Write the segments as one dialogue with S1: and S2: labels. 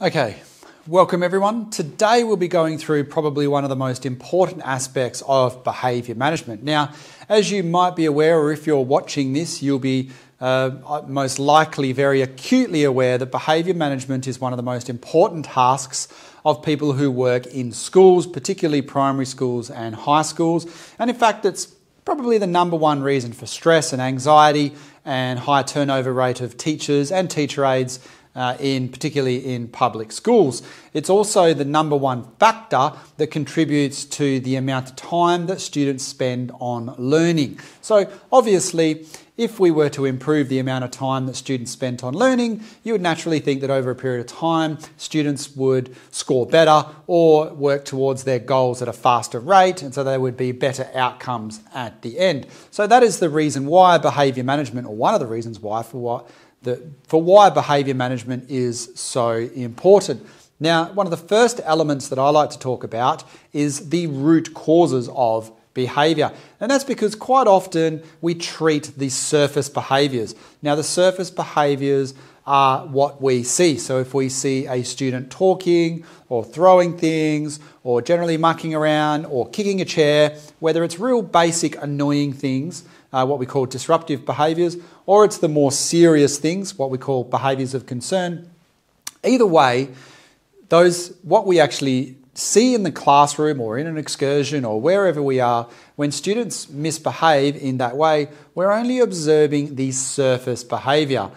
S1: Okay, welcome everyone. Today we'll be going through probably one of the most important aspects of behaviour management. Now, as you might be aware, or if you're watching this, you'll be uh, most likely very acutely aware that behaviour management is one of the most important tasks of people who work in schools, particularly primary schools and high schools. And in fact, it's probably the number one reason for stress and anxiety and high turnover rate of teachers and teacher aides uh, in particularly in public schools. It's also the number one factor that contributes to the amount of time that students spend on learning. So obviously, if we were to improve the amount of time that students spent on learning, you would naturally think that over a period of time, students would score better or work towards their goals at a faster rate, and so there would be better outcomes at the end. So that is the reason why behaviour management, or one of the reasons why for what the, for why behaviour management is so important. Now, one of the first elements that I like to talk about is the root causes of behaviour. And that's because quite often we treat the surface behaviours. Now, the surface behaviours are what we see. So, if we see a student talking or throwing things or generally mucking around or kicking a chair, whether it's real basic annoying things, uh, what we call disruptive behaviours, or it's the more serious things, what we call behaviours of concern. Either way, those what we actually see in the classroom or in an excursion or wherever we are, when students misbehave in that way, we're only observing the surface behaviour.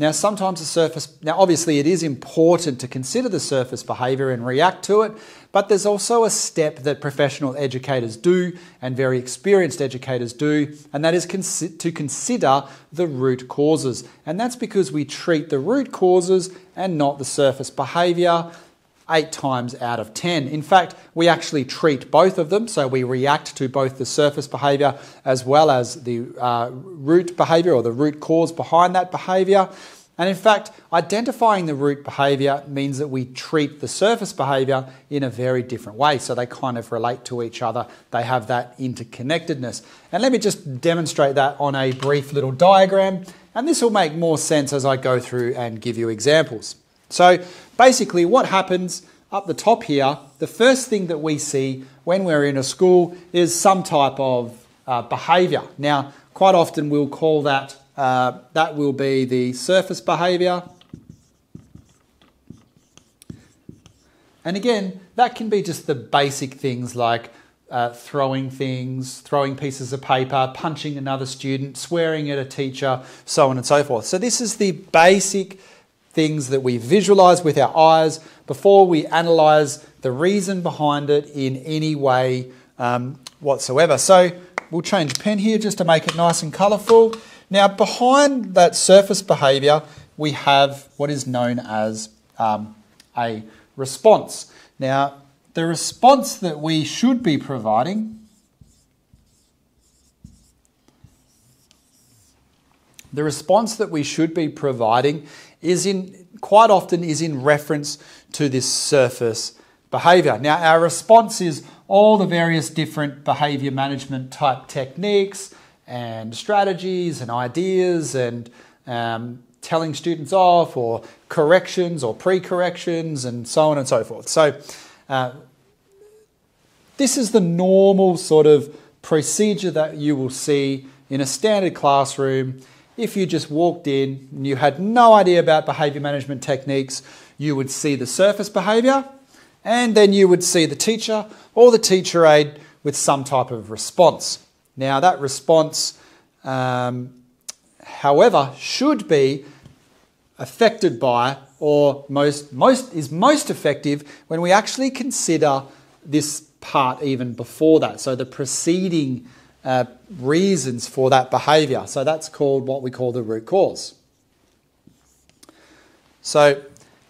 S1: Now, sometimes the surface, now obviously it is important to consider the surface behaviour and react to it, but there's also a step that professional educators do and very experienced educators do, and that is to consider the root causes. And that's because we treat the root causes and not the surface behaviour eight times out of 10. In fact, we actually treat both of them, so we react to both the surface behaviour as well as the uh, root behaviour or the root cause behind that behaviour. And in fact, identifying the root behaviour means that we treat the surface behaviour in a very different way. So they kind of relate to each other, they have that interconnectedness. And let me just demonstrate that on a brief little diagram. And this will make more sense as I go through and give you examples. So basically, what happens up the top here, the first thing that we see when we're in a school is some type of uh, behaviour. Now, quite often we'll call that, uh, that will be the surface behaviour. And again, that can be just the basic things like uh, throwing things, throwing pieces of paper, punching another student, swearing at a teacher, so on and so forth. So, this is the basic things that we visualize with our eyes before we analyze the reason behind it in any way um, whatsoever. So we'll change pen here just to make it nice and colorful. Now, behind that surface behavior, we have what is known as um, a response. Now, the response that we should be providing the response that we should be providing is in quite often is in reference to this surface behavior. Now, our response is all the various different behavior management type techniques and strategies and ideas and um, telling students off or corrections or pre corrections and so on and so forth. So, uh, this is the normal sort of procedure that you will see in a standard classroom if you just walked in and you had no idea about behavior management techniques, you would see the surface behavior and then you would see the teacher or the teacher aide with some type of response. Now, that response, um, however, should be affected by or most, most is most effective when we actually consider this part even before that. So the preceding uh, reasons for that behavior. So that's called what we call the root cause. So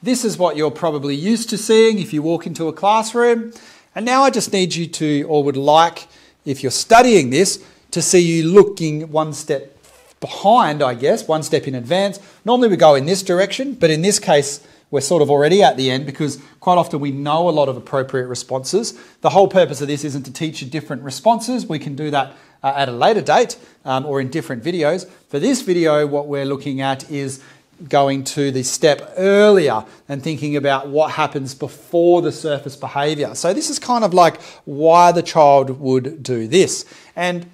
S1: this is what you're probably used to seeing if you walk into a classroom. And now I just need you to, or would like, if you're studying this, to see you looking one step behind, I guess, one step in advance. Normally we go in this direction, but in this case, we're sort of already at the end because quite often we know a lot of appropriate responses. The whole purpose of this isn't to teach you different responses. We can do that uh, at a later date um, or in different videos. For this video, what we're looking at is going to the step earlier and thinking about what happens before the surface behavior. So, this is kind of like why the child would do this. And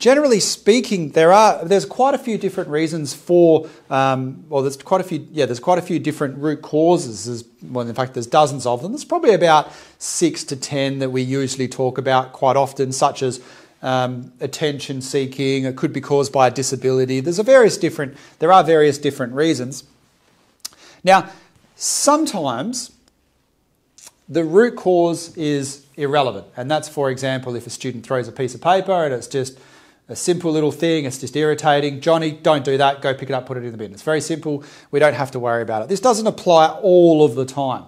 S1: generally speaking, there are there's quite a few different reasons for um, well, there's quite a few yeah, there's quite a few different root causes. There's, well, in fact, there's dozens of them. There's probably about six to ten that we usually talk about quite often, such as um, attention seeking. It could be caused by a disability. There's a various different there are various different reasons. Now, sometimes the root cause is irrelevant, and that's for example if a student throws a piece of paper and it's just a simple little thing, it's just irritating. Johnny, don't do that. Go pick it up, put it in the bin. It's very simple. We don't have to worry about it. This doesn't apply all of the time.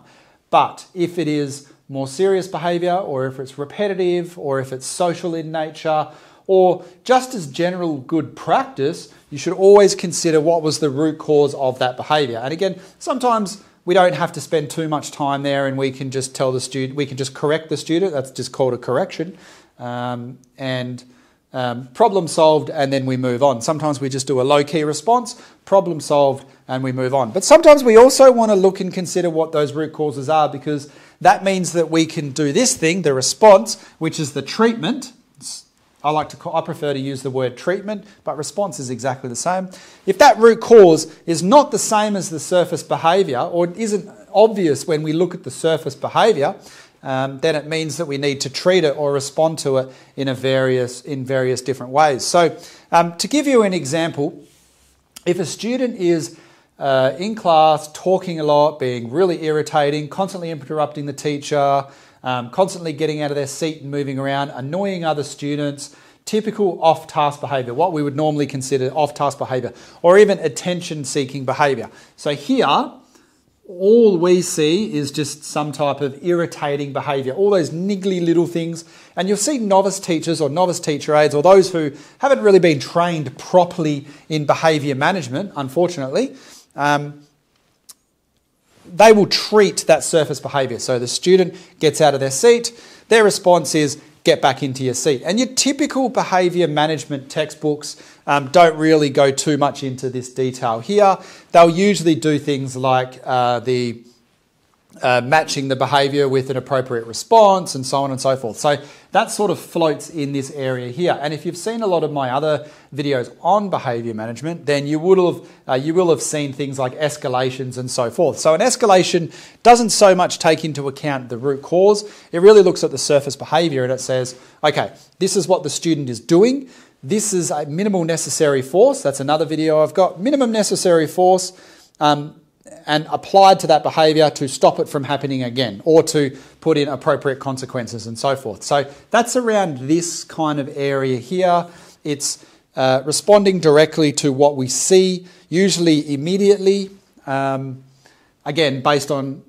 S1: But if it is more serious behavior, or if it's repetitive, or if it's social in nature, or just as general good practice, you should always consider what was the root cause of that behavior. And again, sometimes we don't have to spend too much time there and we can just tell the student, we can just correct the student. That's just called a correction. Um, and um, problem solved, and then we move on. Sometimes we just do a low key response, problem solved, and we move on. But sometimes we also want to look and consider what those root causes are because that means that we can do this thing, the response, which is the treatment. I like to call, I prefer to use the word treatment, but response is exactly the same. If that root cause is not the same as the surface behavior or isn't obvious when we look at the surface behavior, um, then it means that we need to treat it or respond to it in a various in various different ways. So, um, to give you an example, if a student is uh, in class talking a lot, being really irritating, constantly interrupting the teacher, um, constantly getting out of their seat and moving around, annoying other students, typical off task behavior, what we would normally consider off task behavior, or even attention seeking behavior. So, here all we see is just some type of irritating behavior, all those niggly little things. And you'll see novice teachers or novice teacher aides or those who haven't really been trained properly in behavior management, unfortunately, um, they will treat that surface behavior. So the student gets out of their seat, their response is, get back into your seat. And your typical behavior management textbooks um, don't really go too much into this detail here. They'll usually do things like uh, the uh, matching the behavior with an appropriate response and so on and so forth. So that sort of floats in this area here. And if you've seen a lot of my other videos on behavior management, then you will have uh, you will have seen things like escalations and so forth. So an escalation doesn't so much take into account the root cause. It really looks at the surface behavior and it says, okay, this is what the student is doing. This is a minimal necessary force. That's another video I've got. Minimum necessary force. Um, and applied to that behavior to stop it from happening again or to put in appropriate consequences and so forth. So that's around this kind of area here. It's uh, responding directly to what we see, usually immediately, um, again, based on,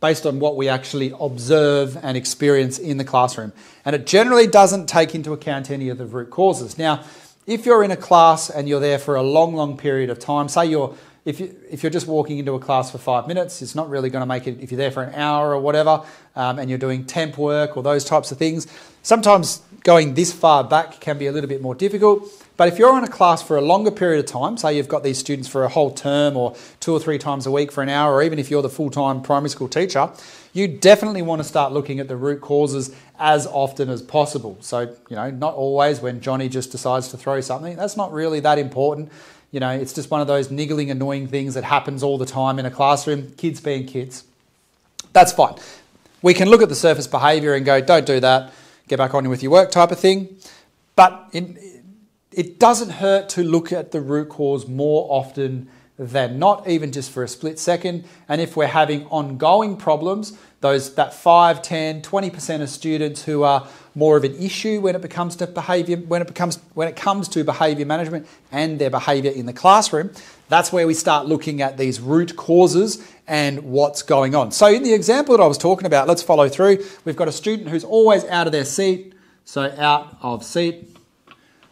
S1: based on what we actually observe and experience in the classroom. And it generally doesn't take into account any of the root causes. Now, if you're in a class and you're there for a long, long period of time, say you're if, you, if you're just walking into a class for five minutes, it's not really going to make it if you're there for an hour or whatever, um, and you're doing temp work or those types of things. Sometimes going this far back can be a little bit more difficult. But if you're on a class for a longer period of time, say you've got these students for a whole term or two or three times a week for an hour, or even if you're the full time primary school teacher, you definitely want to start looking at the root causes as often as possible. So, you know, not always when Johnny just decides to throw something, that's not really that important. You know, it's just one of those niggling, annoying things that happens all the time in a classroom, kids being kids. That's fine. We can look at the surface behaviour and go, don't do that, get back on with your work type of thing. But it, it doesn't hurt to look at the root cause more often than not, even just for a split second. And if we're having ongoing problems, those that 5, 10, 20% of students who are more of an issue when it becomes to behavior when it becomes when it comes to behavior management and their behavior in the classroom that's where we start looking at these root causes and what's going on. So in the example that i was talking about let's follow through. We've got a student who's always out of their seat so out of seat.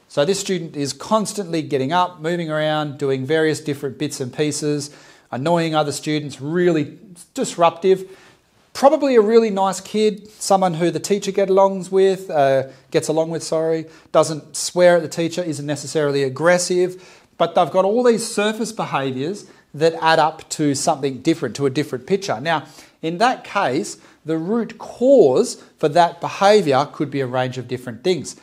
S1: So this student is constantly getting up moving around doing various different bits and pieces annoying other students really disruptive. Probably a really nice kid, someone who the teacher get along with, uh, gets along with, sorry, doesn't swear at the teacher, isn't necessarily aggressive, but they've got all these surface behaviours that add up to something different, to a different picture. Now, in that case, the root cause for that behaviour could be a range of different things.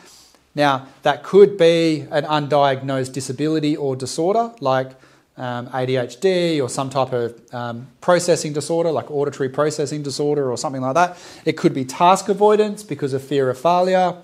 S1: Now, that could be an undiagnosed disability or disorder like um, ADHD or some type of um, processing disorder like auditory processing disorder or something like that. It could be task avoidance because of fear of failure.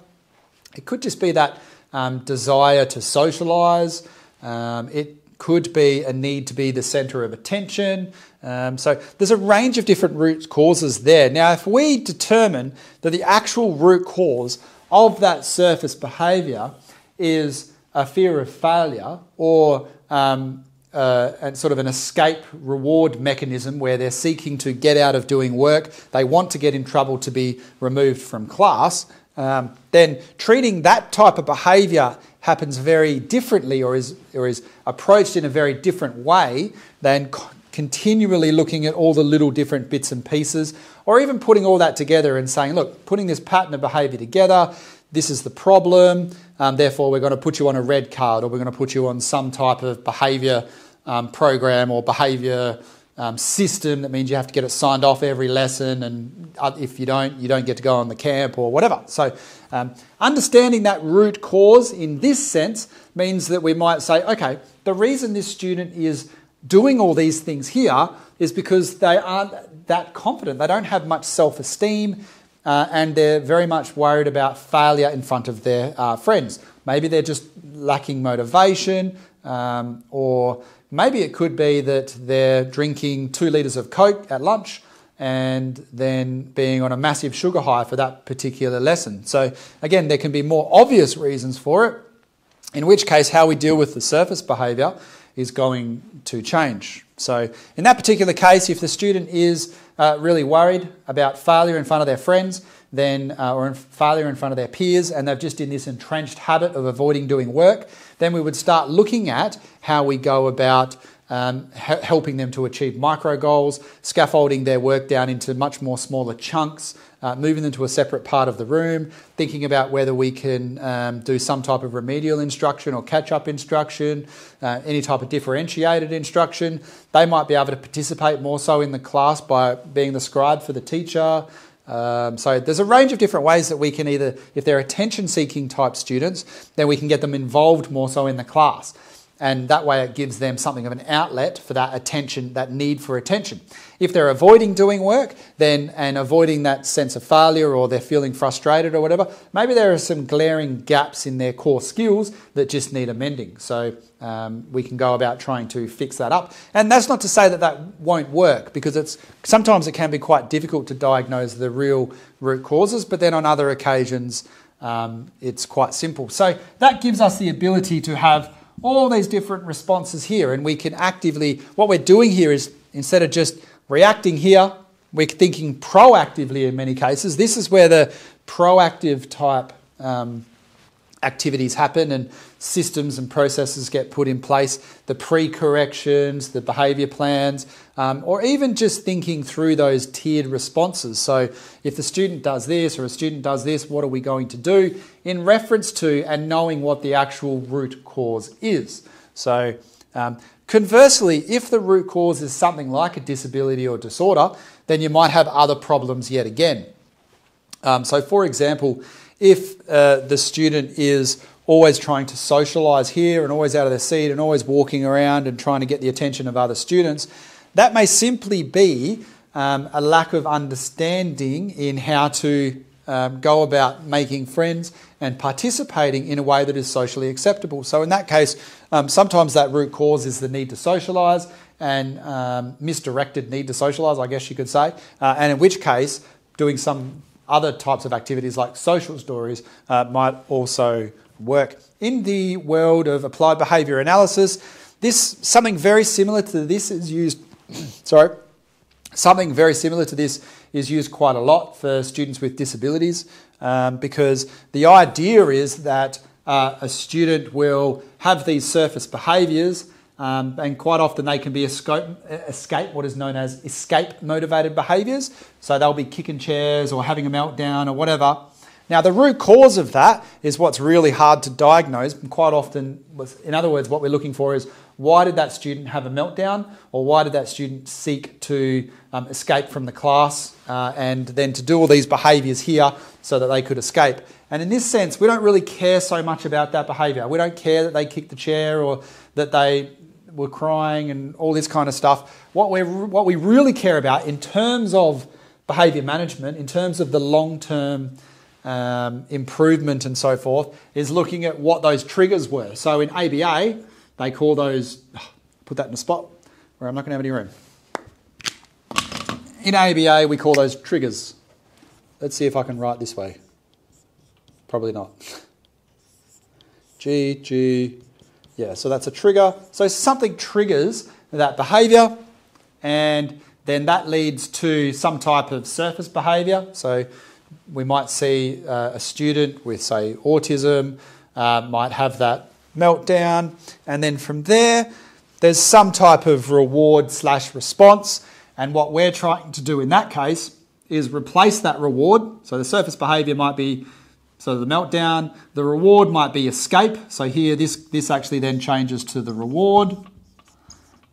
S1: It could just be that um, desire to socialise. Um, it could be a need to be the centre of attention. Um, so there's a range of different root causes there. Now, if we determine that the actual root cause of that surface behaviour is a fear of failure or um, uh, and sort of an escape reward mechanism where they're seeking to get out of doing work, they want to get in trouble to be removed from class, um, then treating that type of behaviour happens very differently or is, or is approached in a very different way than continually looking at all the little different bits and pieces, or even putting all that together and saying, look, putting this pattern of behaviour together, this is the problem, um, therefore we're going to put you on a red card or we're going to put you on some type of behaviour um, program or behaviour um, system that means you have to get it signed off every lesson, and uh, if you don't, you don't get to go on the camp or whatever. So, um, understanding that root cause in this sense means that we might say, okay, the reason this student is doing all these things here is because they aren't that confident. They don't have much self esteem uh, and they're very much worried about failure in front of their uh, friends. Maybe they're just lacking motivation, um, or maybe it could be that they're drinking two litres of Coke at lunch and then being on a massive sugar high for that particular lesson. So, again, there can be more obvious reasons for it, in which case, how we deal with the surface behaviour is going to change. So, in that particular case, if the student is uh, really worried about failure in front of their friends, then uh, or in failure in front of their peers, and they've just in this entrenched habit of avoiding doing work, then we would start looking at how we go about um, helping them to achieve micro goals, scaffolding their work down into much more smaller chunks, uh, moving them to a separate part of the room, thinking about whether we can um, do some type of remedial instruction or catch up instruction, uh, any type of differentiated instruction. They might be able to participate more so in the class by being the scribe for the teacher. Um, so there's a range of different ways that we can either, if they're attention seeking type students, then we can get them involved more so in the class and that way it gives them something of an outlet for that attention, that need for attention. If they're avoiding doing work, then and avoiding that sense of failure or they're feeling frustrated or whatever, maybe there are some glaring gaps in their core skills that just need amending. So um, we can go about trying to fix that up. And that's not to say that that won't work because it's sometimes it can be quite difficult to diagnose the real root causes, but then on other occasions um, it's quite simple. So that gives us the ability to have all these different responses here, and we can actively, what we're doing here is instead of just reacting here, we're thinking proactively in many cases. This is where the proactive type um, activities happen and systems and processes get put in place, the pre corrections, the behaviour plans, um, or even just thinking through those tiered responses. So, if the student does this or a student does this, what are we going to do in reference to and knowing what the actual root cause is? So, um, conversely, if the root cause is something like a disability or disorder, then you might have other problems yet again. Um, so, for example, if uh, the student is always trying to socialise here and always out of their seat and always walking around and trying to get the attention of other students, that may simply be um, a lack of understanding in how to um, go about making friends and participating in a way that is socially acceptable. So, in that case, um, sometimes that root cause is the need to socialise and um, misdirected need to socialise, I guess you could say, uh, and in which case, doing some other types of activities like social stories uh, might also work. In the world of applied behaviour analysis, this something very similar to this is used. sorry, something very similar to this is used quite a lot for students with disabilities um, because the idea is that uh, a student will have these surface behaviours um, and quite often they can be escape, escape, what is known as escape motivated behaviours. So they'll be kicking chairs or having a meltdown or whatever. Now, the root cause of that is what's really hard to diagnose. Quite often, in other words, what we're looking for is why did that student have a meltdown, or why did that student seek to um, escape from the class, uh, and then to do all these behaviours here so that they could escape. And in this sense, we don't really care so much about that behaviour. We don't care that they kicked the chair or that they were crying and all this kind of stuff. What, we what we really care about in terms of behaviour management, in terms of the long term um, improvement and so forth, is looking at what those triggers were. So in ABA, they call those, put that in a spot where I'm not going to have any room. In ABA, we call those triggers. Let's see if I can write this way. Probably not. G, G, yeah, so that's a trigger. So something triggers that behavior, and then that leads to some type of surface behavior. So we might see uh, a student with, say, autism uh, might have that meltdown, and then from there, there's some type of reward slash response. And what we're trying to do in that case is replace that reward. So the surface behavior might be so the meltdown, the reward might be escape. So here, this, this actually then changes to the reward.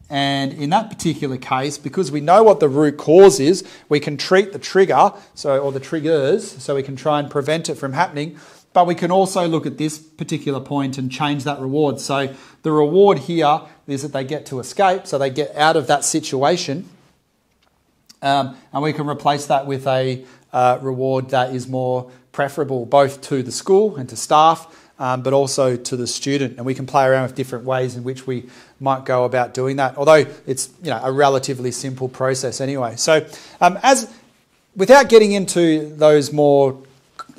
S1: And in that particular case, because we know what the root cause is, we can treat the trigger, so or the triggers, so we can try and prevent it from happening. But we can also look at this particular point and change that reward. So the reward here is that they get to escape, so they get out of that situation. Um, and we can replace that with a uh, reward that is more preferable both to the school and to staff, um, but also to the student. And we can play around with different ways in which we might go about doing that, although it's you know a relatively simple process anyway. So, um, as without getting into those more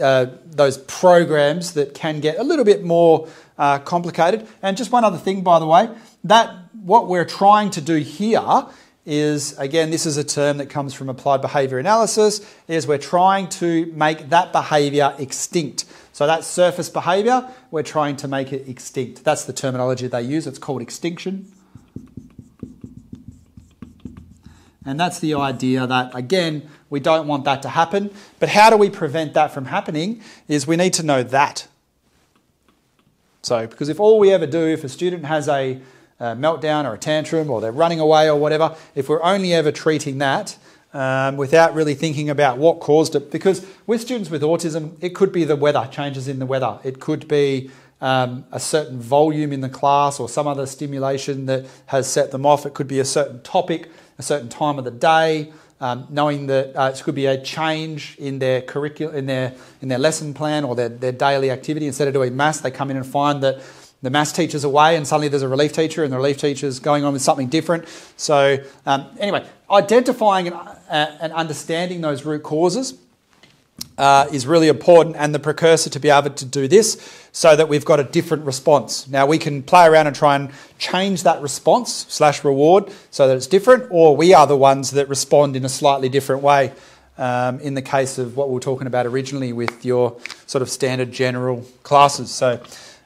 S1: uh, those programs that can get a little bit more uh, complicated. And just one other thing, by the way, that what we're trying to do here is again this is a term that comes from applied behavior analysis is we're trying to make that behavior extinct. So that surface behavior we're trying to make it extinct. That's the terminology they use. It's called extinction. And that's the idea that again we don't want that to happen. But how do we prevent that from happening is we need to know that. So because if all we ever do if a student has a meltdown or a tantrum or they're running away or whatever, if we're only ever treating that um, without really thinking about what caused it, because with students with autism, it could be the weather, changes in the weather. It could be um, a certain volume in the class or some other stimulation that has set them off. It could be a certain topic, a certain time of the day. Um, knowing that uh, it could be a change in their curriculum, in their in their lesson plan or their, their daily activity. Instead of doing maths, they come in and find that the maths teacher's away and suddenly there's a relief teacher and the relief teacher's going on with something different. So, um, anyway, identifying and, uh, and, understanding those root causes uh, is really important and the precursor to be able to do this so that we've got a different response. Now, we can play around and try and change that response slash reward so that it's different, or we are the ones that respond in a slightly different way. Um, in the case of what we were talking about originally with your sort of standard general classes. So,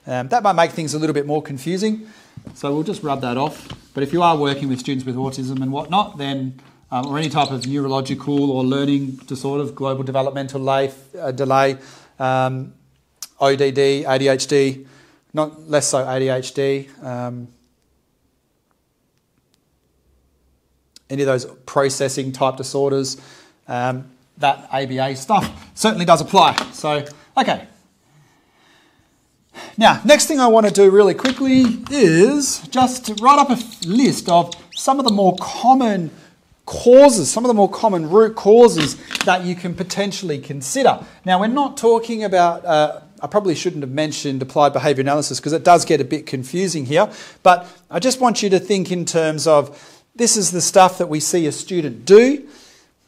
S1: um, that might make things a little bit more confusing, so we'll just rub that off. But if you are working with students with autism and whatnot, then um, or any type of neurological or learning disorder, global developmental life, uh, delay, um, ODD, ADHD, not less so ADHD, um, any of those processing type disorders, um, that ABA stuff certainly does apply. So, okay, now, next thing I want to do really quickly is just write up a list of some of the more common causes, some of the more common root causes that you can potentially consider. Now, we're not talking about, uh, I probably shouldn't have mentioned applied behaviour analysis because it does get a bit confusing here, but I just want you to think in terms of this is the stuff that we see a student do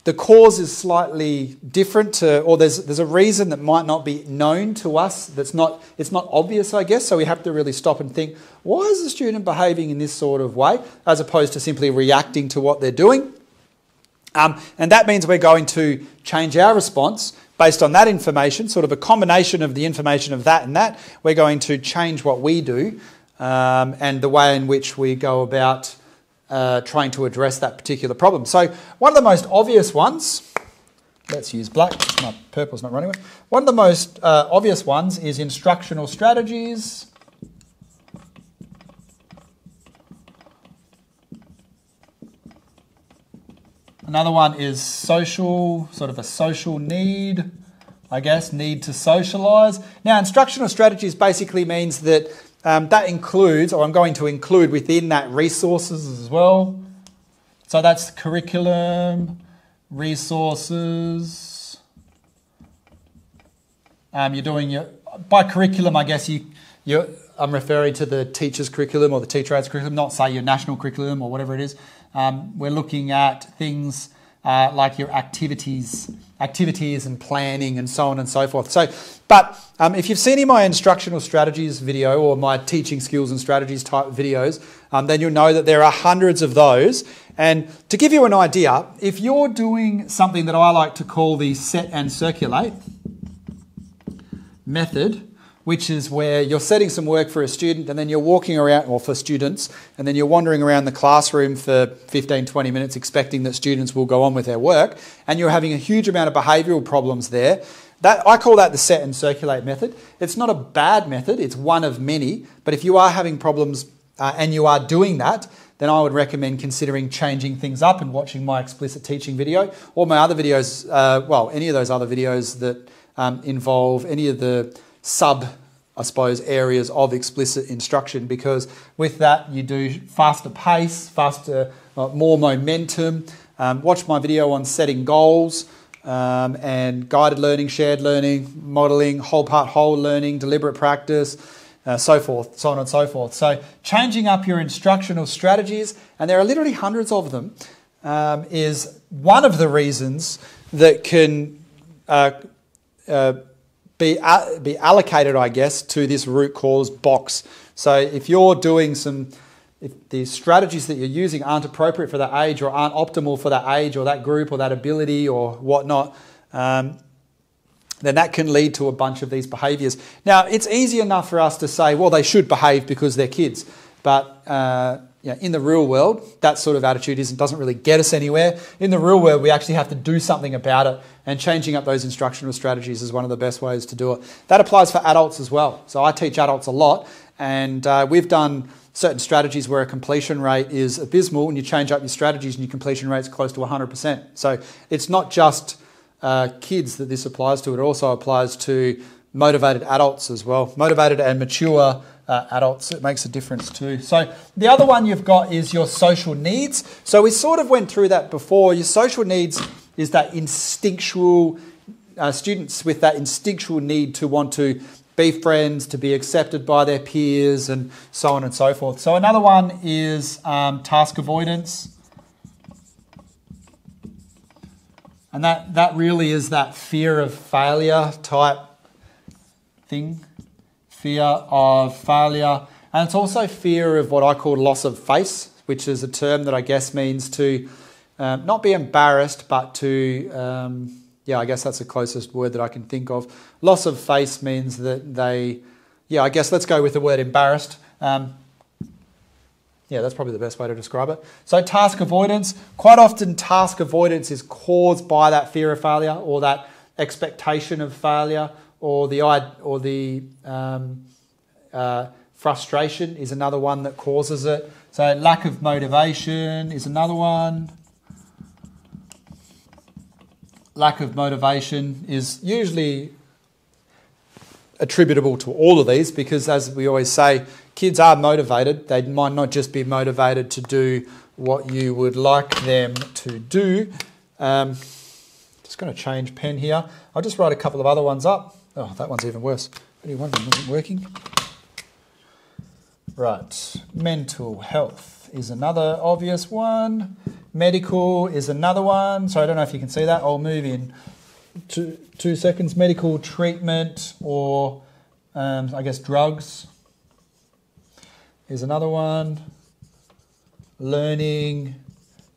S1: the cause is slightly different to, or there's, there's a reason that might not be known to us that's not, it's not obvious, I guess. So we have to really stop and think, why is the student behaving in this sort of way, as opposed to simply reacting to what they're doing? Um, and that means we're going to change our response based on that information, sort of a combination of the information of that and that. We're going to change what we do um, and the way in which we go about uh, trying to address that particular problem. So, one of the most obvious ones let's use black, my purple's not running with. One of the most uh, obvious ones is instructional strategies. Another one is social, sort of a social need, I guess, need to socialize. Now, instructional strategies basically means that um, that includes, or I'm going to include within that resources as well. So that's curriculum, resources. Um, you're doing your, by curriculum, I guess you, you I'm referring to the teacher's curriculum or the teacher aide's curriculum, not say your national curriculum or whatever it is. Um, we're looking at things uh, like your activities, activities and planning and so on and so forth. So, but um, if you've seen in my instructional strategies video or my teaching skills and strategies type videos, um, then you'll know that there are hundreds of those. And to give you an idea, if you're doing something that I like to call the set and circulate method, which is where you're setting some work for a student and then you're walking around, or for students, and then you're wandering around the classroom for 15, 20 minutes expecting that students will go on with their work, and you're having a huge amount of behavioural problems there. That, I call that the set and circulate method. It's not a bad method, it's one of many, but if you are having problems uh, and you are doing that, then I would recommend considering changing things up and watching my explicit teaching video or my other videos, uh, well, any of those other videos that um, involve any of the sub, I suppose, areas of explicit instruction because with that you do faster pace, faster, uh, more momentum. Um, watch my video on setting goals um, and guided learning, shared learning, modeling, whole part whole learning, deliberate practice. Uh, so forth, so on and so forth. So, changing up your instructional strategies, and there are literally hundreds of them, um, is one of the reasons that can uh, uh, be, uh, be allocated, I guess, to this root cause box. So if you're doing some, if the strategies that you're using aren't appropriate for that age or aren't optimal for that age or that group or that ability or whatnot, um, then that can lead to a bunch of these behaviors. Now, it's easy enough for us to say, well, they should behave because they're kids. But uh, you know, in the real world, that sort of attitude isn't, doesn't really get us anywhere. In the real world, we actually have to do something about it, and changing up those instructional strategies is one of the best ways to do it. That applies for adults as well. So I teach adults a lot, and uh, we've done certain strategies where a completion rate is abysmal, and you change up your strategies, and your completion rate is close to 100%. So it's not just uh, kids that this applies to, it also applies to motivated adults as well, motivated and mature uh, adults. It makes a difference too. So the other one you've got is your social needs. So we sort of went through that before. Your social needs is that instinctual uh, students with that instinctual need to want to be friends, to be accepted by their peers, and so on and so forth. So another one is um, task avoidance. And that, that really is that fear of failure type thing fear of failure, and it's also fear of what I call loss of face, which is a term that I guess means to um, not be embarrassed, but to, um, yeah, I guess that's the closest word that I can think of. Loss of face means that they, yeah, I guess let's go with the word embarrassed. Um, yeah, that's probably the best way to describe it. So, task avoidance. Quite often, task avoidance is caused by that fear of failure or that expectation of failure or the or the um, uh, frustration is another one that causes it. So lack of motivation is another one. Lack of motivation is usually attributable to all of these because, as we always say, kids are motivated. They might not just be motivated to do what you would like them to do. Um, just going to change pen here. I'll just write a couple of other ones up. Oh, that one's even worse. Only one of them isn't working. Right, mental health is another obvious one. Medical is another one. So I don't know if you can see that. I'll move in two, two seconds. Medical treatment or um, I guess drugs is another one. Learning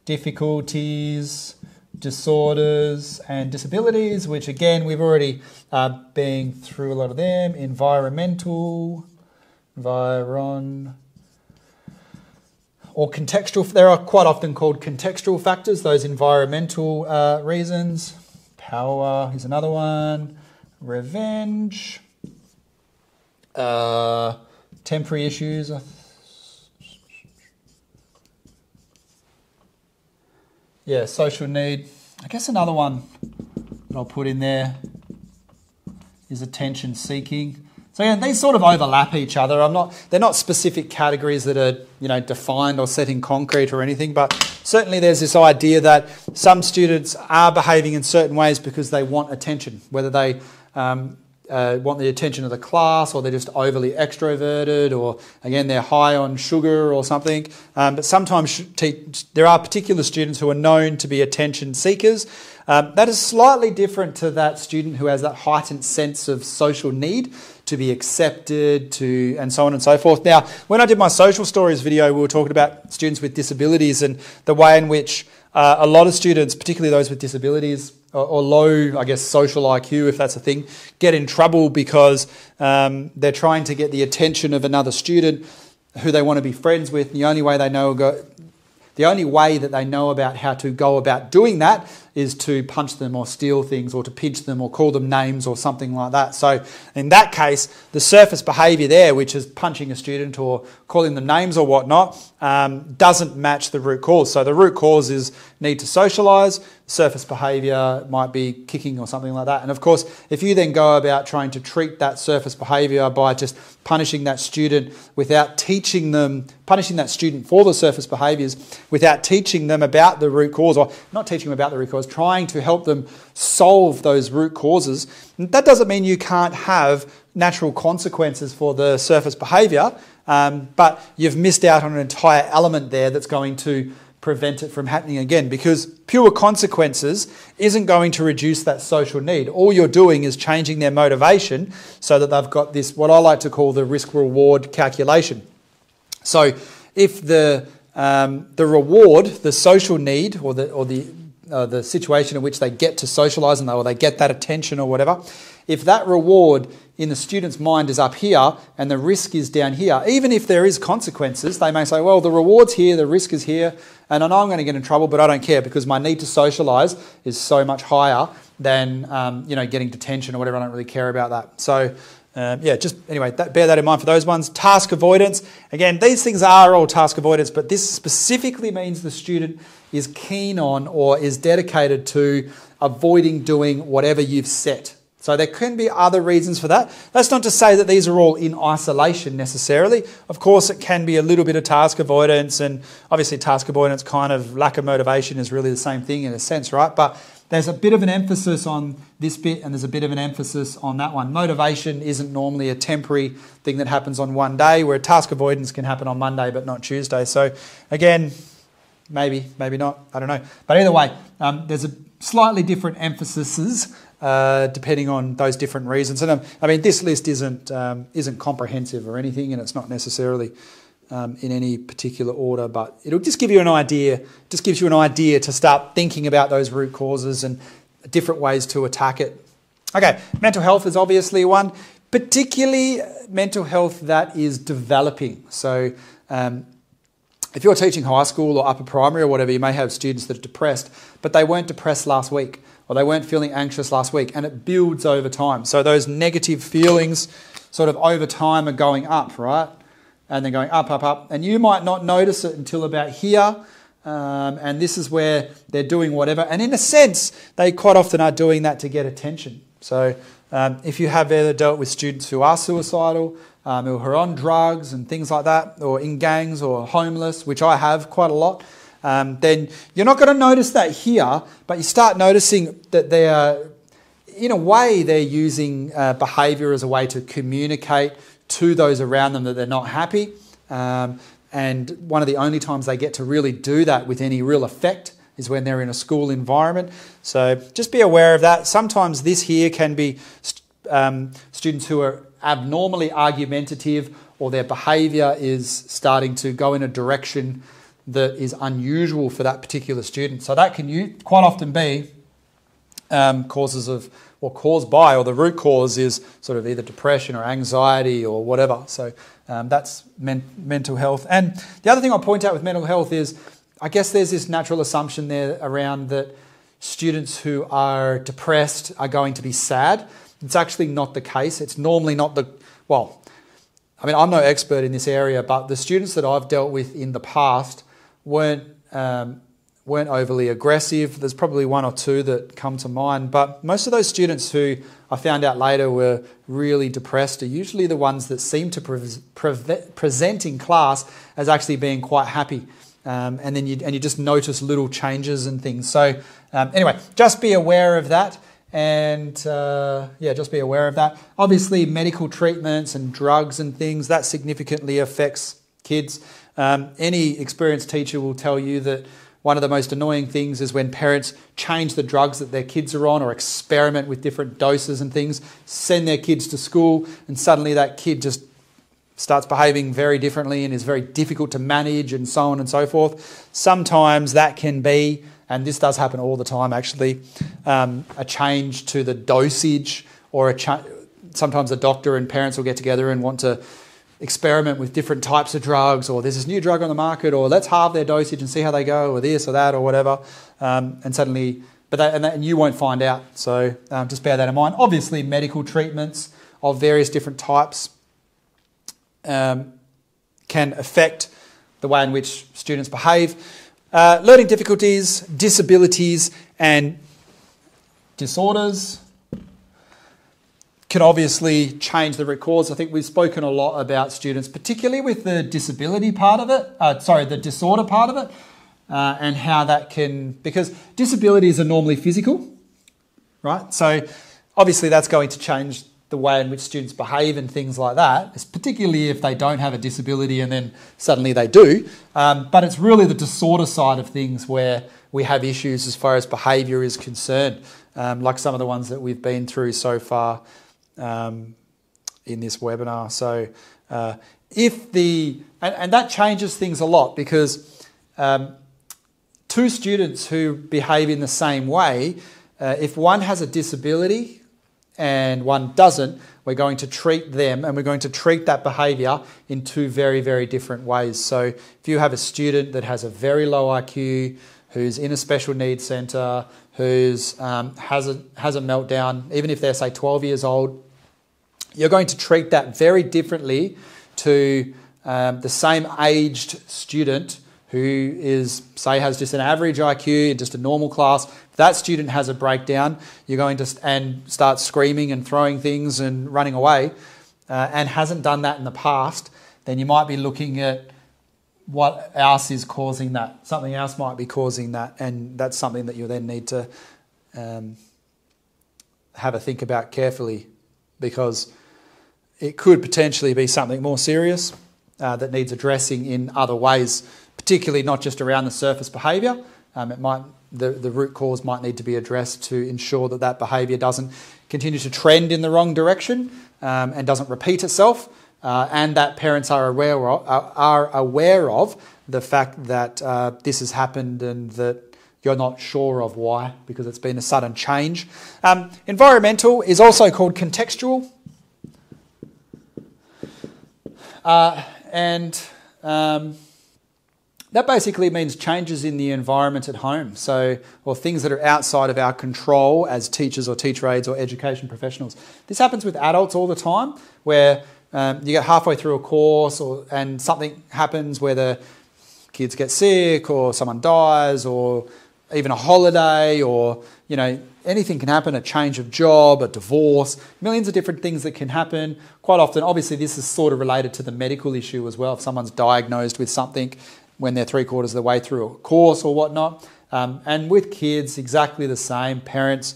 S1: difficulties, disorders and disabilities, which again we've already uh, been through a lot of them. Environmental, environ, or contextual. There are quite often called contextual factors. Those environmental uh, reasons, Power is another one. Revenge. Uh, temporary issues. Yeah, social need. I guess another one that I'll put in there is attention seeking. So yeah, these sort of overlap each other. I'm not they're not specific categories that are, you know, defined or set in concrete or anything, but certainly there's this idea that some students are behaving in certain ways because they want attention, whether they um, uh, want the attention of the class or they're just overly extroverted or again they're high on sugar or something. Um, but sometimes there are particular students who are known to be attention seekers. Um, that is slightly different to that student who has that heightened sense of social need to be accepted, to and so on and so forth. Now, when I did my social stories video, we were talking about students with disabilities and the way in which uh, a lot of students, particularly those with disabilities or, low, I guess, social IQ, if that's a thing, get in trouble because um, they're trying to get the attention of another student who they want to be friends with. The only way they know go, the only way that they know about how to go about doing that is to punch them or steal things or to pinch them or call them names or something like that. So, in that case, the surface behaviour there, which is punching a student or calling them names or whatnot, um, doesn't match the root cause. So, the root cause is need to socialise, surface behaviour might be kicking or something like that. And of course, if you then go about trying to treat that surface behaviour by just punishing that student without teaching them, punishing that student for the surface behaviours without teaching them about the root cause, or not teaching them about the root cause, trying to help them solve those root causes, that doesn't mean you can't have natural consequences for the surface behaviour, um, but you've missed out on an entire element there that's going to prevent it from happening again because pure consequences isn't going to reduce that social need. All you're doing is changing their motivation so that they've got this, what I like to call the risk reward calculation. So if the, um, the reward, the social need, or the, or the, uh, the situation in which they get to socialise and they, or they get that attention or whatever, if that reward in the student's mind is up here and the risk is down here, even if there is consequences, they may say, well, the reward's here, the risk is here, and I know I'm going to get in trouble, but I don't care because my need to socialise is so much higher than um, you know getting detention or whatever. I don't really care about that. So um, yeah, just anyway, that, bear that in mind for those ones. Task avoidance. Again, these things are all task avoidance, but this specifically means the student is keen on or is dedicated to avoiding doing whatever you've set. So there can be other reasons for that. That's not to say that these are all in isolation necessarily. Of course, it can be a little bit of task avoidance, and obviously, task avoidance kind of lack of motivation is really the same thing in a sense, right? But there's a bit of an emphasis on this bit, and there's a bit of an emphasis on that one. Motivation isn't normally a temporary thing that happens on one day, where task avoidance can happen on Monday but not Tuesday. So, again, maybe, maybe not, I don't know. But either way, um, there's a slightly different emphases uh, depending on those different reasons. And um, I mean, this list isn't um, isn't comprehensive or anything, and it's not necessarily um, in any particular order, but it'll just give you an idea. Just gives you an idea to start thinking about those root causes and different ways to attack it. Okay, mental health is obviously one, particularly mental health that is developing. So. Um, if you're teaching high school or upper primary or whatever, you may have students that are depressed, but they weren't depressed last week or they weren't feeling anxious last week, and it builds over time. So those negative feelings sort of over time are going up, right? And they're going up, up, up. And you might not notice it until about here. Um, and this is where they're doing whatever. And in a sense, they quite often are doing that to get attention. So um, if you have ever dealt with students who are suicidal, um, who are on drugs and things like that, or in gangs or homeless, which I have quite a lot, um, then you're not going to notice that here, but you start noticing that they are, in a way, they're using uh, behavior as a way to communicate to those around them that they're not happy. Um, and one of the only times they get to really do that with any real effect is when they're in a school environment. So just be aware of that. Sometimes this here can be um, students who are abnormally argumentative or their behavior is starting to go in a direction that is unusual for that particular student. So that can quite often be um, causes of, or caused by, or the root cause is sort of either depression or anxiety or whatever. So um, that's men- mental health. And the other thing I'll point out with mental health is, I guess there's this natural assumption there around that students who are depressed are going to be sad. It's actually not the case. It's normally not the, well, I mean, I'm no expert in this area, but the students that I've dealt with in the past weren't um, weren't overly aggressive. There's probably one or two that come to mind, but most of those students who I found out later were really depressed are usually the ones that seem to pre- pre- present in class as actually being quite happy. Um, and then you and you just notice little changes and things. So um, anyway, just be aware of that, and uh, yeah, just be aware of that. Obviously, medical treatments and drugs and things that significantly affects kids. Um, any experienced teacher will tell you that one of the most annoying things is when parents change the drugs that their kids are on or experiment with different doses and things, send their kids to school, and suddenly that kid just starts behaving very differently and is very difficult to manage and so on and so forth. Sometimes that can be, and this does happen all the time actually, um, a change to the dosage or a cha- sometimes a doctor and parents will get together and want to experiment with different types of drugs, or there's this new drug on the market, or let's halve their dosage and see how they go, or this or that, or whatever. Um, and suddenly, but that, and, that, and, you won't find out. So um, just bear that in mind. Obviously, medical treatments of various different types um, can affect the way in which students behave. Uh, learning difficulties, disabilities, and disorders can obviously change the records. I think we've spoken a lot about students, particularly with the disability part of it, uh, sorry, the disorder part of it, uh, and how that can, because disabilities are normally physical, right? So obviously that's going to change the way in which students behave and things like that, it's particularly if they don't have a disability and then suddenly they do. Um, but it's really the disorder side of things where we have issues as far as behaviour is concerned, um, like some of the ones that we've been through so far um, in this webinar. So uh, if the, and, and, that changes things a lot because um, two students who behave in the same way, uh, if one has a disability and one doesn't, we're going to treat them and we're going to treat that behaviour in two very, very different ways. So if you have a student that has a very low IQ, who's in a special needs centre, who's um, has a has a meltdown, even if they're say 12 years old, you're going to treat that very differently to um, the same aged student who is, say, has just an average IQ just a normal class. That student has a breakdown, you're going to and start screaming and throwing things and running away, uh, and hasn't done that in the past, then you might be looking at what else is causing that. Something else might be causing that, and that's something that you then need to um, have a think about carefully, because it could potentially be something more serious uh, that needs addressing in other ways, particularly not just around the surface behaviour. Um, it might the, the root cause might need to be addressed to ensure that that behaviour doesn't continue to trend in the wrong direction um, and doesn't repeat itself, uh, and that parents are aware of, are aware of the fact that uh, this has happened and that you're not sure of why because it's been a sudden change. Um, environmental is also called contextual. Uh, and um, that basically means changes in the environment at home, so or things that are outside of our control as teachers or teacher aides or education professionals. This happens with adults all the time, where um, you get halfway through a course, or and something happens where the kids get sick, or someone dies, or even a holiday, or you know anything can happen a change of job, a divorce, millions of different things that can happen. Quite often, obviously, this is sort of related to the medical issue as well. If someone's diagnosed with something when they're three quarters of the way through a course or whatnot. Um, and with kids, exactly the same. Parents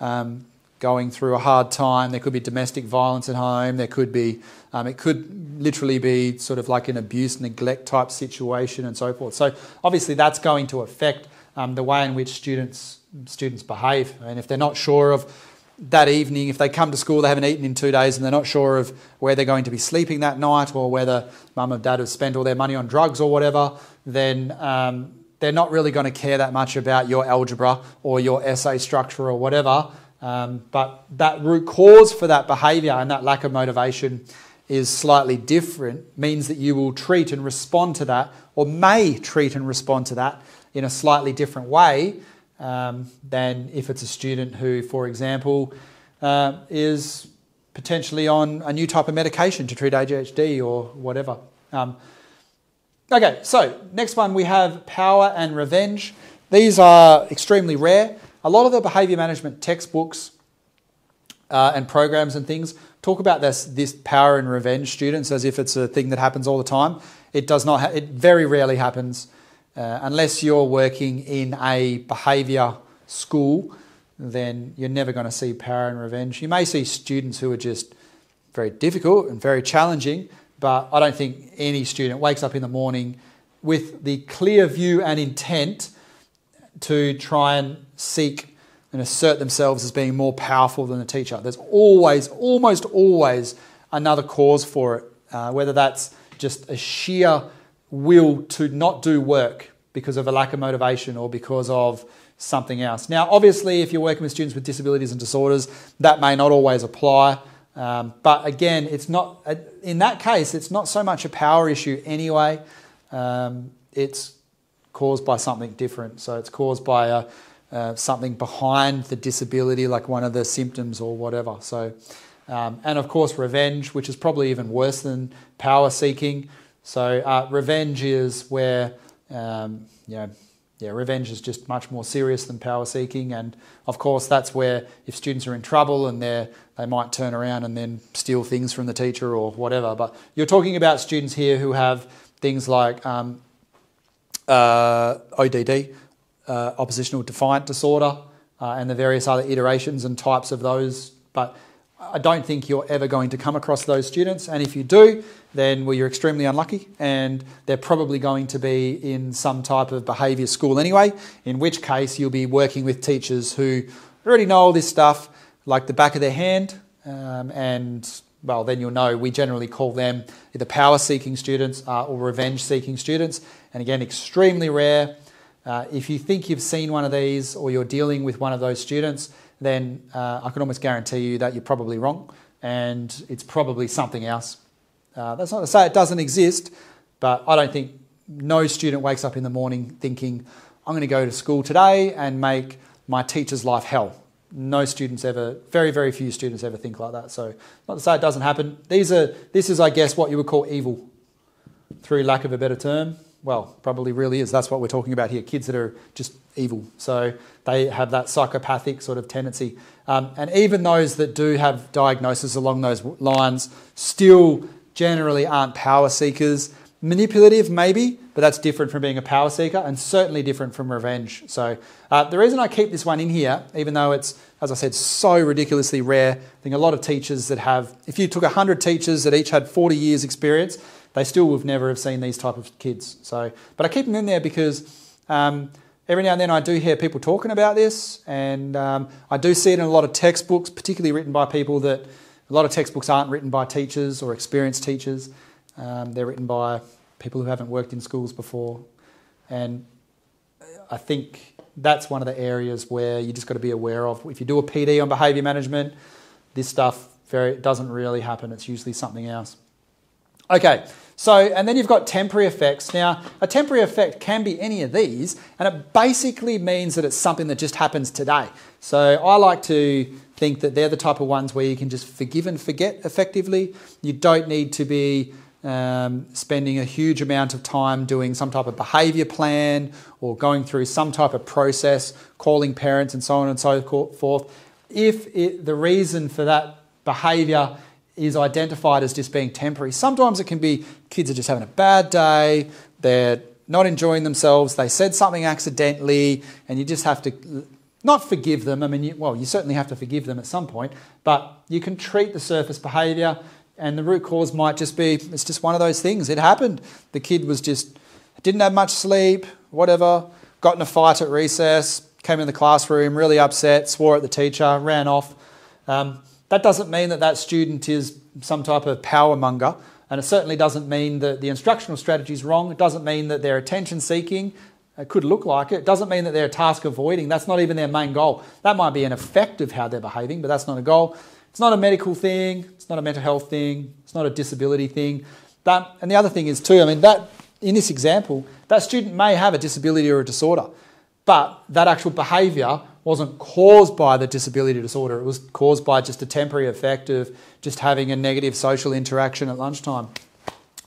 S1: um, going through a hard time. There could be domestic violence at home. There could be, um, it could literally be sort of like an abuse, neglect type situation and so forth. So obviously that's going to affect um, the way in which students students behave. And if they're not sure of that evening, if they come to school, they haven't eaten in two days, and they're not sure of where they're going to be sleeping that night, or whether mum and dad have spent all their money on drugs or whatever, then um, they're not really going to care that much about your algebra or your essay structure or whatever. Um, but that root cause for that behaviour and that lack of motivation is slightly different, means that you will treat and respond to that, or may treat and respond to that in a slightly different way um, than if it's a student who, for example, uh, is potentially on a new type of medication to treat ADHD or whatever. Um, okay, so next one we have power and revenge. These are extremely rare. A lot of the behavior management textbooks uh, and programs and things talk about this, this power and revenge students as if it's a thing that happens all the time. It does not. Ha- it very rarely happens uh, unless you're working in a behavior school. Then you're never going to see power and revenge. You may see students who are just very difficult and very challenging, but I don't think any student wakes up in the morning with the clear view and intent to try and seek and assert themselves as being more powerful than the teacher. There's always, almost always, another cause for it, uh, whether that's just a sheer will to not do work because of a lack of motivation or because of something else. Now, obviously, if you're working with students with disabilities and disorders, that may not always apply. Um, but again, it's not uh, in that case. It's not so much a power issue anyway. Um, it's caused by something different. So it's caused by a, uh, something behind the disability, like one of the symptoms or whatever. So, um, and of course, revenge, which is probably even worse than power seeking. So, uh, revenge is where, um, you know, yeah, revenge is just much more serious than power seeking. And of course, that's where if students are in trouble and they they might turn around and then steal things from the teacher or whatever. But you're talking about students here who have things like um, uh, ODD, uh, oppositional defiant disorder, uh, and the various other iterations and types of those. But I don't think you're ever going to come across those students. And if you do, then well, you're extremely unlucky, and they're probably going to be in some type of behaviour school anyway. In which case, you'll be working with teachers who already know all this stuff like the back of their hand, um, and well, then you'll know we generally call them either power seeking students uh, or revenge seeking students. And again, extremely rare. Uh, if you think you've seen one of these or you're dealing with one of those students, then uh, I can almost guarantee you that you're probably wrong and it's probably something else. Uh, that's not to say it doesn't exist, but I don't think no student wakes up in the morning thinking, I'm going to go to school today and make my teacher's life hell. No students ever, very, very few students ever think like that. So, not to say it doesn't happen. These are, this is, I guess, what you would call evil, through lack of a better term well, probably really is. That's what we're talking about here kids that are just evil. So they have that psychopathic sort of tendency. Um, and even those that do have diagnosis along those lines still generally aren't power seekers. Manipulative, maybe, but that's different from being a power seeker and certainly different from revenge. So, uh, the reason I keep this one in here, even though it's, as I said, so ridiculously rare, I think a lot of teachers that have, if you took 100 teachers that each had 40 years' experience, they still would never have seen these type of kids. So, but I keep them in there because um, every now and then I do hear people talking about this, and um, I do see it in a lot of textbooks, particularly written by people that a lot of textbooks aren't written by teachers or experienced teachers. Um, they're written by people who haven't worked in schools before, and I think that's one of the areas where you just got to be aware of. If you do a PD on behaviour management, this stuff very doesn't really happen. It's usually something else. Okay, so, and then you've got temporary effects. Now, a temporary effect can be any of these, and it basically means that it's something that just happens today. So, I like to think that they're the type of ones where you can just forgive and forget effectively. You don't need to be um, spending a huge amount of time doing some type of behaviour plan or going through some type of process, calling parents, and so on and so forth. If it, the reason for that behaviour is identified as just being temporary. Sometimes it can be kids are just having a bad day, they're not enjoying themselves, they said something accidentally, and you just have to not forgive them. I mean, you, well, you certainly have to forgive them at some point, but you can treat the surface behaviour, and the root cause might just be it's just one of those things. It happened. The kid was just didn't have much sleep, whatever, got in a fight at recess, came in the classroom, really upset, swore at the teacher, ran off. Um, that doesn't mean that that student is some type of power monger, and it certainly doesn't mean that the instructional strategy is wrong. It doesn't mean that they're attention seeking. It could look like it. It doesn't mean that they're task avoiding. That's not even their main goal. That might be an effect of how they're behaving, but that's not a goal. It's not a medical thing. It's not a mental health thing. It's not a disability thing. That, and the other thing is too. I mean, that in this example, that student may have a disability or a disorder, but that actual behaviour wasn't caused by the disability disorder. It was caused by just a temporary effect of just having a negative social interaction at lunchtime.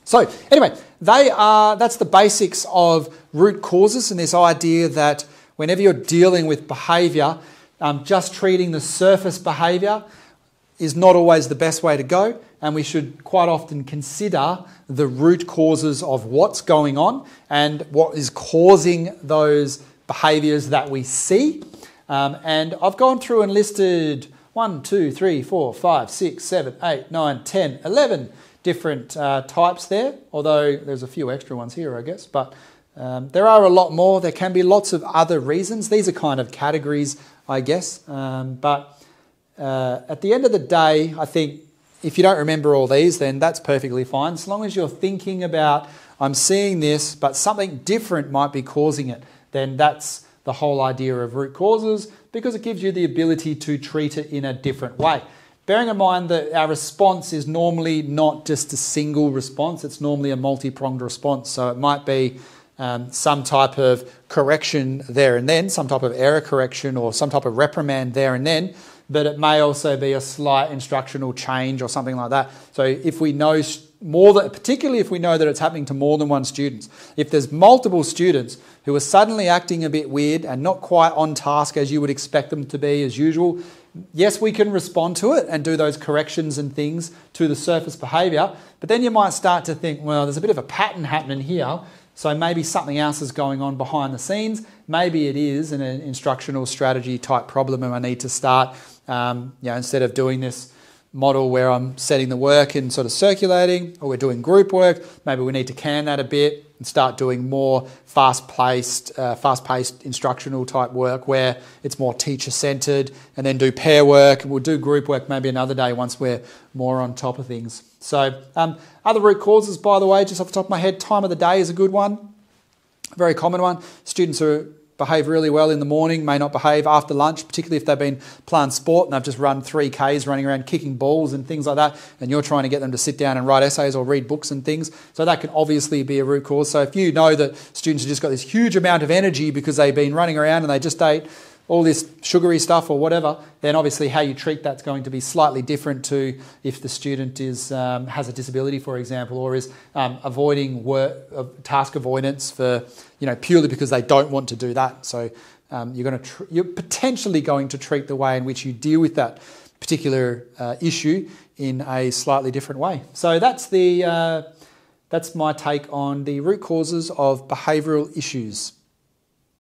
S1: So anyway, they are that's the basics of root causes and this idea that whenever you're dealing with behaviour, um, just treating the surface behaviour is not always the best way to go, and we should quite often consider the root causes of what's going on and what is causing those behaviours that we see. Um, and I've gone through and listed one, two, three, four, five, six, seven, eight, nine, ten, eleven different uh, types there, although there's a few extra ones here, I guess. But um, there are a lot more. There can be lots of other reasons. These are kind of categories, I guess. Um, but uh, at the end of the day, I think if you don't remember all these, then that's perfectly fine. As long as you're thinking about, I'm seeing this, but something different might be causing it, then that's the whole idea of root causes because it gives you the ability to treat it in a different way. Bearing in mind that our response is normally not just a single response, it's normally a multi pronged response. So it might be um, some type of correction there and then, some type of error correction, or some type of reprimand there and then, but it may also be a slight instructional change or something like that. So if we know more than, particularly if we know that it's happening to more than one student, if there's multiple students who are suddenly acting a bit weird and not quite on task as you would expect them to be as usual, yes, we can respond to it and do those corrections and things to the surface behavior, but then you might start to think, well, there's a bit of a pattern happening here. So maybe something else is going on behind the scenes. Maybe it is an instructional strategy type problem, and I need to start, um, you know, instead of doing this model where I'm setting the work and sort of circulating, or we're doing group work, maybe we need to can that a bit and start doing more fast-paced, uh, fast-paced instructional type work where it's more teacher-centered, and then do pair work. We'll do group work maybe another day once we're more on top of things. So, um, other root causes, by the way, just off the top of my head, time of the day is a good one. Very common one. Students are behave really well in the morning, may not behave after lunch, particularly if they've been playing sport and they've just run 3Ks running around kicking balls and things like that, and you're trying to get them to sit down and write essays or read books and things. So that can obviously be a root cause. So if you know that students have just got this huge amount of energy because they've been running around and they just ate all this sugary stuff or whatever, then obviously how you treat that's going to be slightly different to if the student is um, has a disability, for example, or is um, avoiding work, uh, task avoidance for you know purely because they don't want to do that. So um, you're going to you're potentially going to treat the way in which you deal with that particular uh, issue in a slightly different way. So that's the uh, that's my take on the root causes of behavioural issues.